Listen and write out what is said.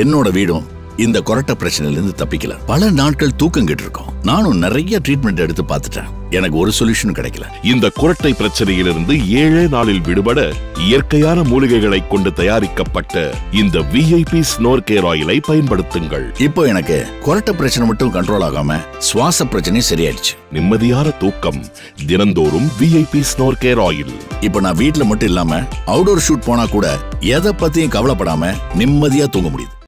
என்னோட வீடும் இந்த கொரட்ட பிரச்சனையில இருந்து தப்பிக்கல. பல நாட்கள் தூக்கம் கெட்டு இருக்கோம் நானும் நிறைய ட்ரீட்மெண்ட் எடுத்து பார்த்துட்டேன். எனக்கு ஒரு சொல்யூஷன் கிடைக்கல. இந்த குரட்டை பிரச்சனையிலிருந்து ஏழே நாளில் விடுபட இயற்கையான மூலிகைகளை கொண்டு தயாரிக்கப்பட்ட இந்த விஐபி ஸ்னோர் கேர் ஆயிலை பயன்படுத்துங்கள். இப்போ எனக்கு கொரட்டை பிரச்சனை மட்டும் கண்ட்ரோல் ஆகாம சுவாச பிரச்சனையும் சரியாயிடுச்சு. நிம்மதியான தூக்கம் தினந்தோறும் விஐபி ஸ்னோர் கேர் ஆயில் இப்போ நான் வீட்டுல மட்டும் இல்லாம அவுடோர் ஷூட் போனா கூட எதை பத்தியும் கவலைப்படாம நிம்மதியா தூங்க முடியுது.